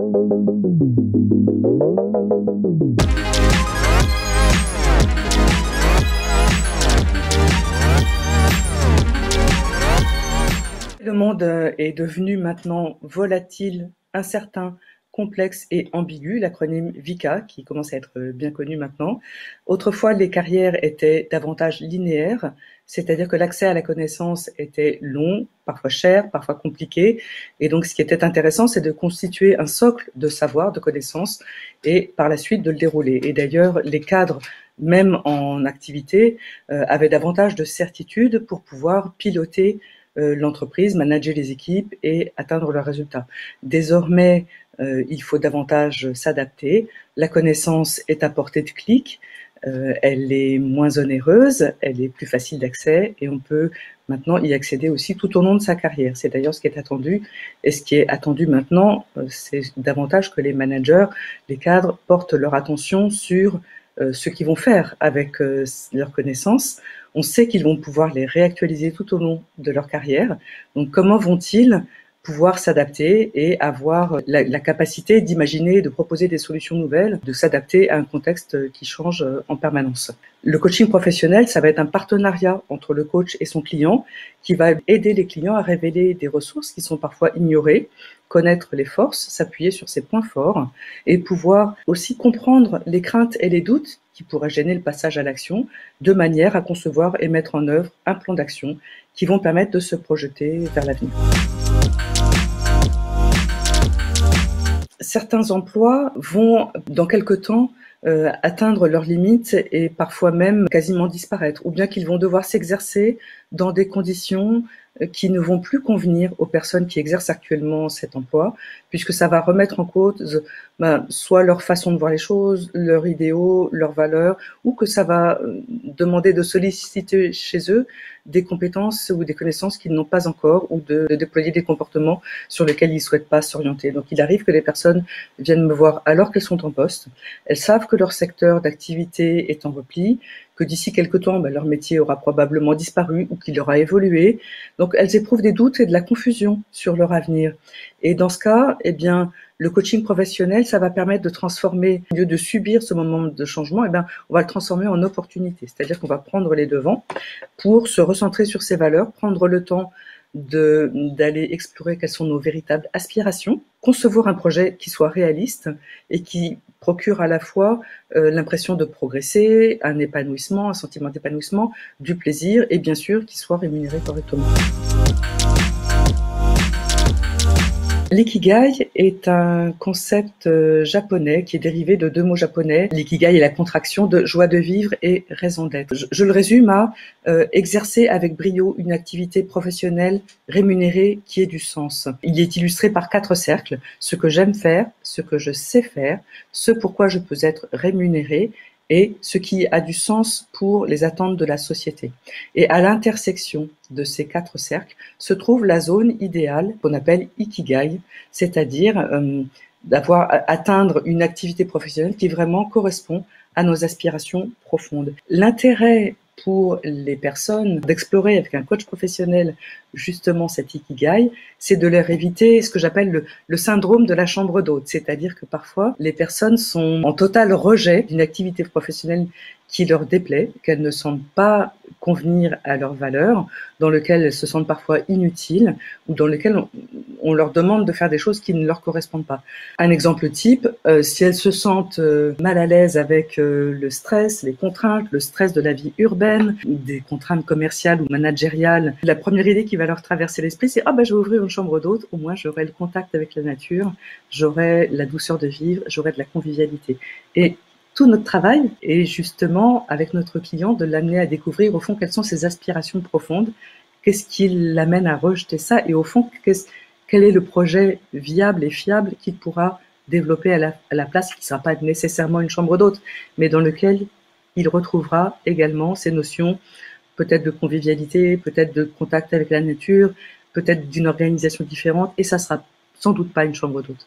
Le monde euh, est devenu maintenant volatile, incertain, complexe et ambigu, l'acronyme VICA, qui commence à être euh, bien connu maintenant. Autrefois, les carrières étaient davantage linéaires, c'est-à-dire que l'accès à la connaissance était long, parfois cher, parfois compliqué. Et donc, ce qui était intéressant, c'est de constituer un socle de savoir, de connaissances, et par la suite de le dérouler. Et d'ailleurs, les cadres, même en activité, euh, avaient davantage de certitude pour pouvoir piloter euh, l'entreprise, manager les équipes et atteindre leurs résultats. Désormais, euh, il faut davantage s'adapter. La connaissance est à portée de clic. Euh, elle est moins onéreuse, elle est plus facile d'accès et on peut maintenant y accéder aussi tout au long de sa carrière. C'est d'ailleurs ce qui est attendu et ce qui est attendu maintenant, euh, c'est davantage que les managers, les cadres portent leur attention sur ce qu'ils vont faire avec leurs connaissances. On sait qu'ils vont pouvoir les réactualiser tout au long de leur carrière. Donc comment vont-ils pouvoir s'adapter et avoir la, capacité d'imaginer, de proposer des solutions nouvelles, de s'adapter à un contexte qui change en permanence. Le coaching professionnel, ça va être un partenariat entre le coach et son client qui va aider les clients à révéler des ressources qui sont parfois ignorées, connaître les forces, s'appuyer sur ses points forts et pouvoir aussi comprendre les craintes et les doutes qui pourraient gêner le passage à l'action de manière à concevoir et mettre en œuvre un plan d'action qui vont permettre de se projeter vers l'avenir. Certains emplois vont, dans quelque temps, euh, atteindre leurs limites et parfois même quasiment disparaître, ou bien qu'ils vont devoir s'exercer dans des conditions qui ne vont plus convenir aux personnes qui exercent actuellement cet emploi, puisque ça va remettre en cause ben, soit leur façon de voir les choses, leurs idéaux, leurs valeurs, ou que ça va euh, demander de solliciter chez eux des compétences ou des connaissances qu'ils n'ont pas encore, ou de, de, déployer des comportements sur lesquels ils souhaitent pas s'orienter. Donc il arrive que les personnes viennent me voir alors qu'elles sont en poste, elles savent que leur secteur d'activité est en repli, que d'ici quelques temps, ben, leur métier aura probablement disparu ou qu'il aura évolué. Donc elles éprouvent des doutes et de la confusion sur leur avenir. Et dans ce cas, eh bien, le coaching professionnel, ça va permettre de transformer, au lieu de subir ce moment de changement, eh bien, on va le transformer en opportunité. C'est-à-dire qu'on va prendre les devants pour se recentrer sur ses valeurs, prendre le temps d'aller explorer quelles sont nos véritables aspirations, concevoir un projet qui soit réaliste et qui procure à la fois euh, l'impression de progresser, un épanouissement, un sentiment d'épanouissement, du plaisir et bien sûr qui soit rémunéré correctement. L'ikigai est un concept euh, japonais qui est dérivé de deux mots japonais. L'ikigai est la contraction de joie de vivre et raison d'être. Je, le résume à euh, exercer avec brio une activité professionnelle rémunérée qui ait du sens. Il est illustré par quatre cercles. Ce que j'aime faire, ce que je sais faire, ce pourquoi je peux être rémunéré et ce qui a du sens pour les attentes de la société. Et à l'intersection de ces quatre cercles se trouve la zone idéale qu'on appelle ikigai, c'est-à-dire euh, d'avoir atteindre une activité professionnelle qui vraiment correspond à nos aspirations profondes. L'intérêt pour les personnes d'explorer avec un coach professionnel justement cet ikigai, c'est de leur éviter ce que j'appelle le, syndrome de la chambre d'hôte, c'est-à-dire que parfois les personnes sont en total rejet d'une activité professionnelle qui leur déplaît, qu'elles ne sentent pas convenir à leurs valeurs, dans lequel elles se sentent parfois inutiles ou dans lequel on, leur demande de faire des choses qui ne leur correspondent pas. Un exemple type, euh, si elles se sentent euh, mal à l'aise avec euh, le stress, les contraintes, le stress de la vie urbaine, des contraintes commerciales ou managériales, la première idée qui va leur traverser l'esprit, c'est ah ben je vais ouvrir une chambre d'hôte, au moins j'aurai le contact avec la nature, j'aurai la douceur de vivre, j'aurai de la convivialité. Et tout notre travail est justement avec notre client de l'amener à découvrir au fond quelles sont ses aspirations profondes, qu'est-ce qui l'amène à rejeter ça? Et au fond quel est le projet viable et fiable qu'il pourra développer à la, à la place qui ne sera pas nécessairement une chambre d'hôte, mais dans lequel il retrouvera également ces notions peut-être de convivialité, peut-être de contact avec la nature, peut-être d'une organisation différente, et ça sera sans doute pas une chambre d'hôte.